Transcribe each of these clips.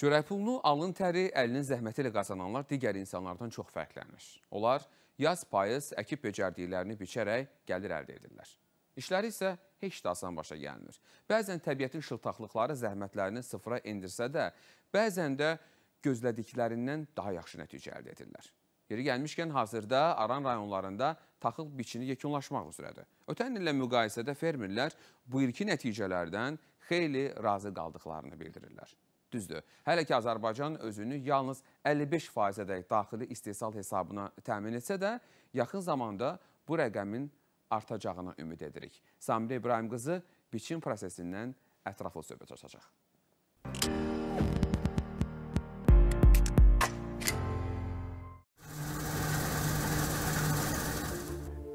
Çörək pulunu alın təri, əlinin zəhməti ilə qazananlar digər insanlardan çox fərqlənir. Onlar yaz payız əkib becərdiklərini biçərək gəlir əldə edirlər. İşləri isə heç də asan başa gəlmir. Bəzən təbiətin şıltaqlıqları zəhmətlərini sıfıra endirsə də, bəzən də gözlədiklərindən daha yaxşı nəticə əldə edirlər. Yeri gəlmişkən hazırda Aran rayonlarında taxıl biçini yekunlaşmaq üzrədir. Ötən illə müqayisədə fermerlər bu ilki nəticələrdən xeyli razı qaldıqlarını bildirirlər. Düzdür, hələ ki Azərbaycan özünü yalnız 55%-ədək daxili istehsal hesabına təmin etsə də, yaxın zamanda bu rəqəmin artacağına ümid edirik. Samirə İbrahim qızı biçim prosesindən ətraflı söhbət açacaq.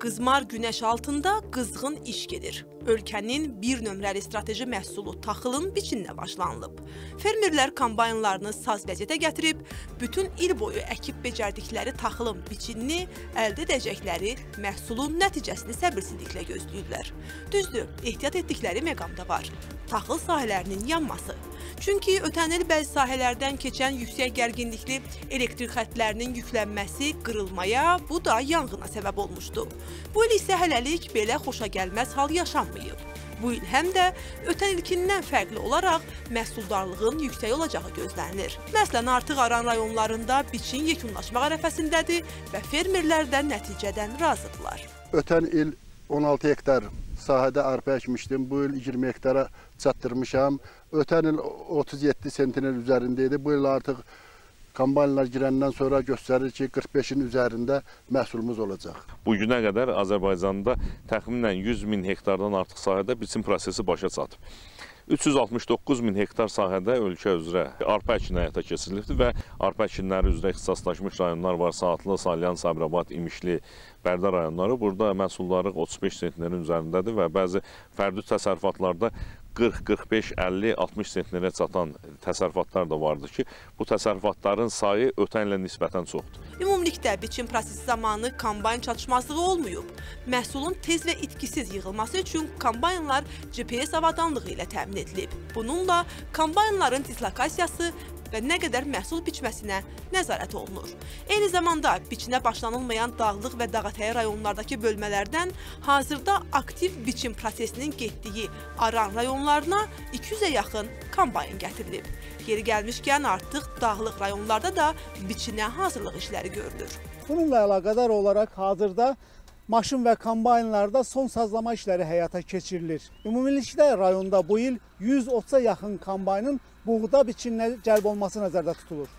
Qızmar günəş altında qızğın iş gedir. Ölkənin bir nömrəli strateji məhsulu taxılın biçinlə başlanılıb. Fermerlər kombaynlarını saz vəziyyətə gətirib, bütün il boyu əkib becərdikləri taxılın biçinini, əldə edəcəkləri məhsulun nəticəsini səbirsizliklə gözləyirlər. Düzdür, ehtiyat etdikləri məqam da var. Taxıl sahələrinin yanması. Çünki ötən il bəzi sahələrdən keçən yüksək gərginlikli elektrik xətlərinin yüklənməsi qırılmaya, bu da yanğına səbəb olmuşdu. Bu il isə hələlik belə xoşa gəlməz hal yaşanmayıb. Bu il həm də ötən ilkindən fərqli olaraq məhsuldarlığın yüksək olacağı gözlənilir. Məsələn, artıq Aran rayonlarında biçin yekunlaşmaq ərəfəsindədir və fermerlər də nəticədən razıdırlar. Ötən il 16 hektar sahədə arpa əkmişdim. Bu il 20 hektara çatdırmışam. Ötən il 37 sentiner üzərində idi. Bu il artıq kombaynlar girəndən sonra göstərir ki, 45-in üzərində məhsulumuz olacaq. Bu günə qədər Azərbaycanda təxminən 100 min hektardan artıq sahədə biçim prosesi başa çatıb. 369 min hektar sahədə ölkə üzrə arpa əkini həyata keçirilibdir və arpa əkinləri üzrə ixtisaslaşmış rayonlar var. Saatlı, Salyan, Sabirabad, İmişli, Bərdə rayonları. Burada məhsuldarlıq 35 sentnerin üzərindədir və bəzi fərdi təsərrüfatlarda 40, 45, 50, 60 sentnerə çatan təsərrüfatlar da vardır ki, bu təsərrüfatların sayı ötən ilə nisbətən çoxdur. Ümumilikdə biçim prosesi zamanı kombayn çatışmazlığı olmayıb. Məhsulun tez və itkisiz yığılması üçün kombaynlar GPS avadanlığı ilə təmin edilib. Bununla kombaynların dislokasiyası və nə qədər məhsul biçməsinə nəzarət olunur. Eyni zamanda biçinə başlanılmayan dağlıq və dağətəyi rayonlardakı bölmələrdən hazırda aktiv biçim prosesinin getdiyi Aran rayonlarına 200-ə yaxın kombayn gətirilib. Yeri gəlmişkən artıq dağlıq rayonlarda da biçinə hazırlıq işləri görülür. Bununla əlaqədar olaraq hazırda maşın və kombaynlarda son sazlama işləri həyata keçirilir. Ümumilikdə rayonda bu il 130-a yaxın kombaynın buğda biçininə cəlb olması nəzərdə tutulur.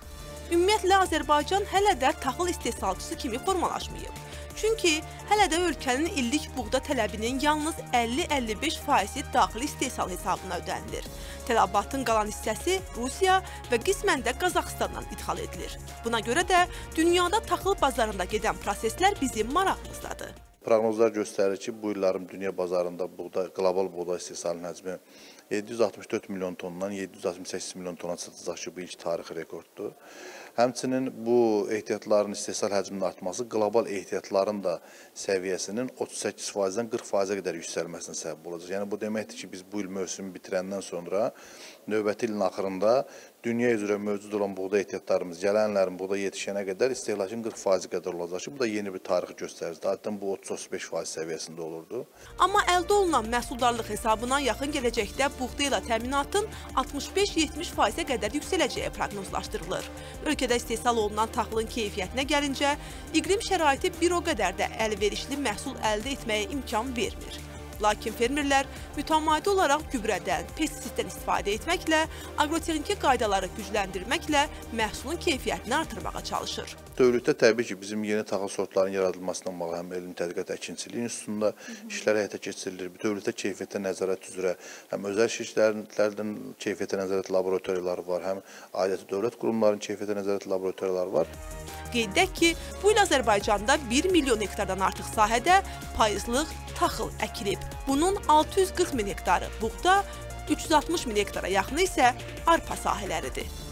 Ümumiyyətlə Azərbaycan hələ də taxıl istehsalçısı kimi formalaşmayıb. Çünki hələ də ölkənin illik buğda tələbinin yalnız 50-55 faizi daxili istehsal hesabına ödənilir. Tələbatın qalan hissəsi Rusiya və qismən də Qazaxıstandan ixal edilir. Buna görə də dünyada taxıl bazarında gedən proseslər bizim marağımızdadır. Proqnozlar göstərir ki, bu illərin dünya bazarında buğda, qlobal buğda istehsalının həcmi 764 milyon tondan 768 milyon tona çatacaq ki, bu ilk tarixi rekorddur. Həmçinin bu ehtiyatların istehsal həcminin artması qlobal ehtiyatların da səviyyəsinin 38%-dən 40%-ə qədər yüksəlməsinə səbəb olacaq. Yəni bu deməkdir ki, biz bu il mövsümü bitirəndən sonra növbəti ilin axırında dünya üzrə mövcud olan buğda ehtiyatlarımız gələn illərin buğda yetişənə qədər istehlakın 40% qədər olacaq ki, bu da yeni bir tarixi göstəricidir. Adətən bu 30-35% səviyyəsində olurdu. Amma əldə olunan məhsuldarlıq hesabına yaxın gələcəkdə buğda ilə təminatın 65-70%-ə qədər yüksələcəyi proqnozlaşdırılır. Ölkədə istehsal olunan taxılın keyfiyyətinə gəlincə, iqlim şəraiti bir o qədər də əlverişli məhsul əldə etməyə imkan vermir. Lakin fermerlər mütəmadi olaraq gübrədən, pestisiddən istifadə etməklə, agrotexniki qaydaları gücləndirməklə məhsulun keyfiyyətini artırmağa çalışır. Dövlətdə təbii ki, bizim yeni taxıl sortlarının yaradılmasından bağlı həm Elm Tədqiqat Əkinçiliyi İnstitutunda işlər həyata keçirilir. Dövlətdə keyfiyyətə nəzarət üzrə həm özəl şirkətlərin keyfiyyətə nəzarət laboratoriyaları var, həm aidiyyatı dövlət qurumlarının keyfiyyətə nəzarət laboratoriyaları var. Qeyd edək ki, bu il Azərbaycanda 1 milyon hektardan artıq sahədə payızlıq taxıl əkilib. Bunun 640 min hektarı buğda, 360 min hektara yaxını isə arpa sahələridir.